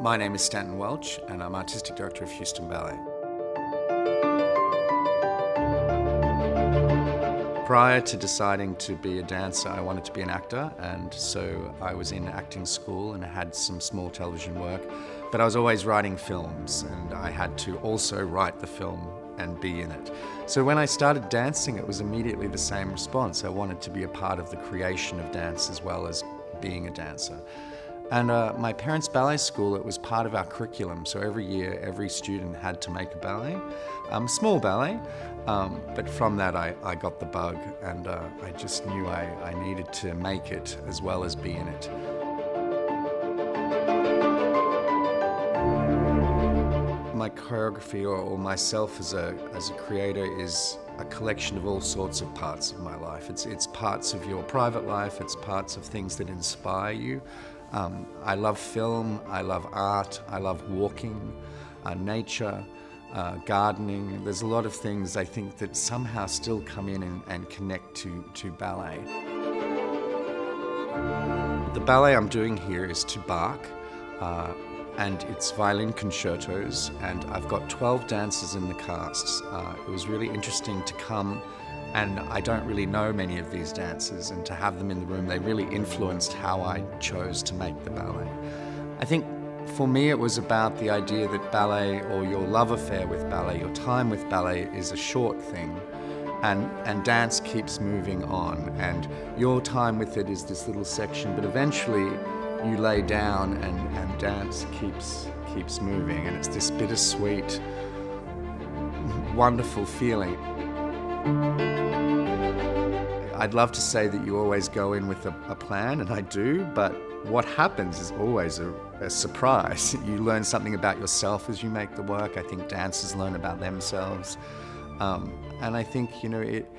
My name is Stanton Welch, and I'm Artistic Director of Houston Ballet. Prior to deciding to be a dancer, I wanted to be an actor, and so I was in acting school and had some small television work. But I was always writing films, and I had to also write the film and be in it. So when I started dancing, it was immediately the same response. I wanted to be a part of the creation of dance as well as being a dancer. And uh, my parents' ballet school, it was part of our curriculum. So every year, every student had to make a ballet, um, small ballet. Um, but from that, I, I, got the bug, and uh, I just knew I, I needed to make it as well as be in it. my choreography or, myself as a, as a creator is a collection of all sorts of parts of my life. It's, it's parts of your private life, it's parts of things that inspire you. Um, I love film, I love art, I love walking, uh, nature, uh, gardening. There's a lot of things I think that somehow still come in and, and connect to, to ballet. The ballet I'm doing here is to Bach. Uh, and it's violin concertos, and I've got 12 dancers in the casts. Uh, it was really interesting to come, and I don't really know many of these dancers, and to have them in the room, they really influenced how I chose to make the ballet. I think for me, it was about the idea that ballet, or your love affair with ballet, your time with ballet, is a short thing. And, and dance keeps moving on, and your time with it is this little section, but eventually you lay down and, and dance keeps keeps moving and it's this bittersweet wonderful feeling I'd love to say that you always go in with a, a plan and I do but what happens is always a, a surprise you learn something about yourself as you make the work I think dancers learn about themselves um, and I think you know it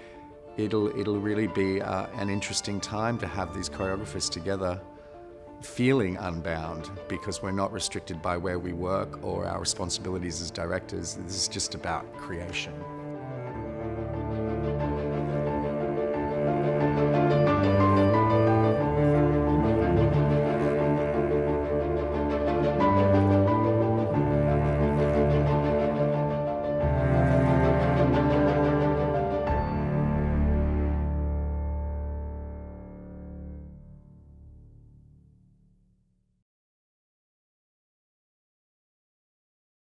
it'll it'll really be uh, an interesting time to have these choreographers together feeling unbound because we're not restricted by where we work or our responsibilities as directors. This is just about creation.